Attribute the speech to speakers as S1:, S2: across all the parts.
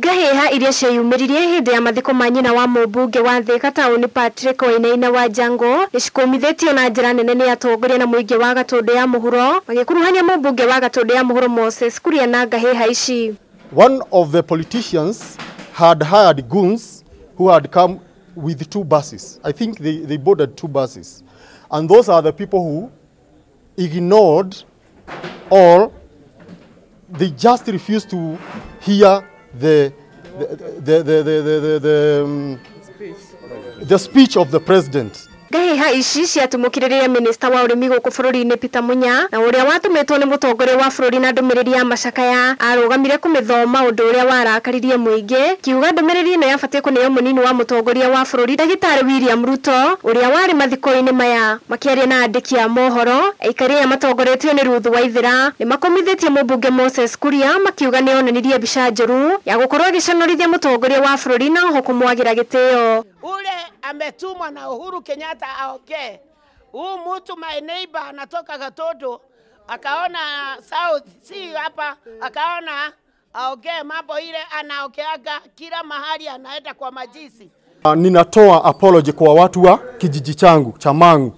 S1: ngahĩha iria cieyumĩririe hĩndĩ ya mathiko ma nyina wa mũmbunge wa thĩka taũni Patrick Wainaina wa Njango nĩcikũmithĩtio na njĩra nene nĩ atongoria na mũingĩ wa Gatũndũ ya mũhuro magĩkuruhania mũmbunge wa Gatũndũ ya mũhuro Moses Kuria na ngahĩha ici
S2: One of the politicians had hired goons who had come with two buses. I think they, they boarded two buses. And those are the people who ignored or they just refused to hear the the the the the, the, the, the, um, the speech of the president.
S1: Ngahĩha ici ciatũmũkire rĩrĩa minista wa ũrĩmi gũkũ bũrũri-inĩ Peter Munya na ũrĩa watũmĩtwo nĩ mũtongoria wa bũrũri na ndũmĩrĩri ya macakaya arũgamire kũmĩthoma ũndũ ũrĩa warakaririe mũingĩ kiuga ndũmĩrĩri ĩno yabatiĩ kũneo mũnini wa mũtongoria wa bũrũri ndagĩtarĩ William Ruto ũrĩa warĩ mathiko-inĩ maya makĩaria na andĩki a mohoro aikari aya matongoretio nĩ Ruth Waithĩra nĩ makomithĩtie mũmbunge Moses Kuria makiuga nĩ onanirie mbica njũru ya gũkorwo agĩconorithia mũtongoria wa bũrũri na oho kũmwagĩra gĩtĩo
S3: ametumwa na Uhuru Kenyatta aongee. Huu mtu my neighbor anatoka Gatodo akaona South si hapa, akaona aongee mambo ile anaokeaga kila mahali, anaenda kwa majisi.
S2: Uh, ninatoa apology kwa watu wa kijiji changu cha Mangu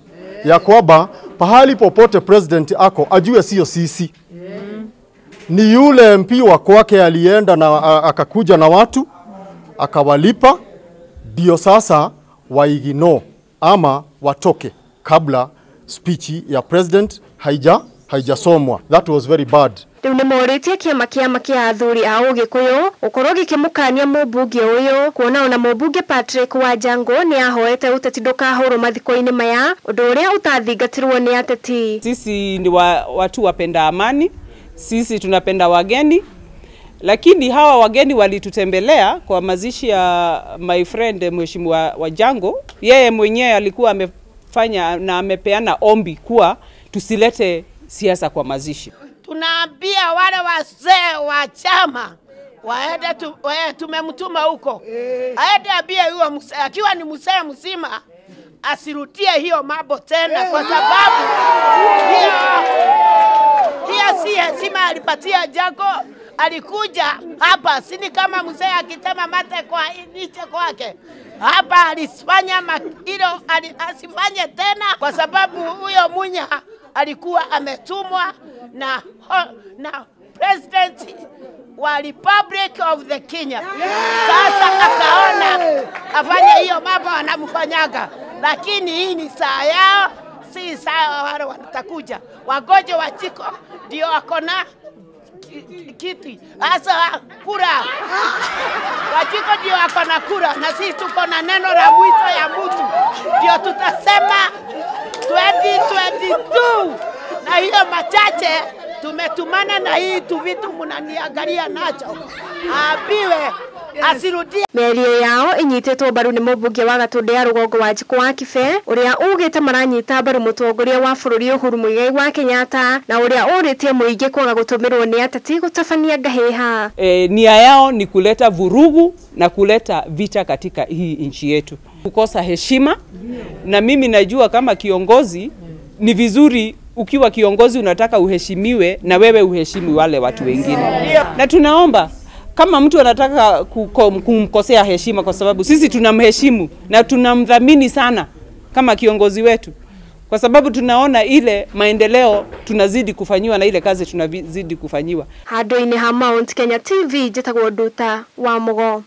S2: ya kwamba pahali popote president ako ajue sio sisi, ni yule MP wa kwake alienda na akakuja na watu akawalipa, ndio sasa waigino ama watoke kabla speech ya president haija haijasomwa that was very bad
S1: riu ni moritie kiama kiama kia athuri a ugikuyu ukorwo gikimukania mubunge uyu kuona ona mubunge Patrick Wanjangu ni ahoete uteti ndukahurwo mathiko-ini maya undu uria utathingatirwo ni ateti.
S4: Sisi ni wa, watu wapenda amani, sisi tunapenda wageni lakini hawa wageni walitutembelea kwa mazishi ya my friend Mheshimiwa Wajango. Yeye mwenyewe alikuwa amefanya na amepeana ombi kuwa tusilete siasa kwa mazishi.
S3: Tunaambia wale wazee wa chama waende tu, wae, tumemtuma huko aende ambie huyo mzee, akiwa ni mzee mzima asirudie hiyo mambo tena, kwa sababu hiyo hiyo si heshima alipatia Jago. Alikuja hapa sini kama mzee akitema mate kwa niche kwake hapa, alifanya hilo asifanye tena, kwa sababu huyo Munya alikuwa ametumwa na, na president wa Republic of the Kenya. Sasa akaona afanye hiyo mambo anamfanyaga, lakini hii ni saa yao, si saa wale watakuja. Wagoje wachiko ndio wako na kiti. Hasa kura. Wachiko ndio wako na kura, na sisi tuko na neno la mwisho ya mtu, ndio tutasema 2022 na hiyo machache tumetumana na hii tu vitu mnaniangalia nacho, aambiwe asirudie
S1: meli yao inyitetwo mbaru nĩ mũmbunge wa gatũndũ ya rũgongo wa njikũ wa kibe ũrĩa ugĩte maranyita mbaru mũtongoria wa bũrũri Uhuru Muigai wa Kenyatta na ũrĩa ũrĩtie mũingĩ kwaga gũtũmĩrwo nĩ ateti gũtabania ngahĩha
S4: E, nia yao ni kuleta vurugu na kuleta vita katika hii nchi yetu, kukosa heshima. Na mimi najua kama kiongozi ni vizuri ukiwa kiongozi unataka uheshimiwe na wewe uheshimi wale watu wengine, na tunaomba kama mtu anataka kumkosea heshima, kwa sababu sisi tunamheshimu na tunamdhamini sana kama kiongozi wetu, kwa sababu tunaona ile maendeleo tunazidi kufanyiwa na ile kazi tunazidi kufanyiwa.
S1: handũ-inĩ ha Mount Kenya TV njĩtagwo Nduta wa Mũgo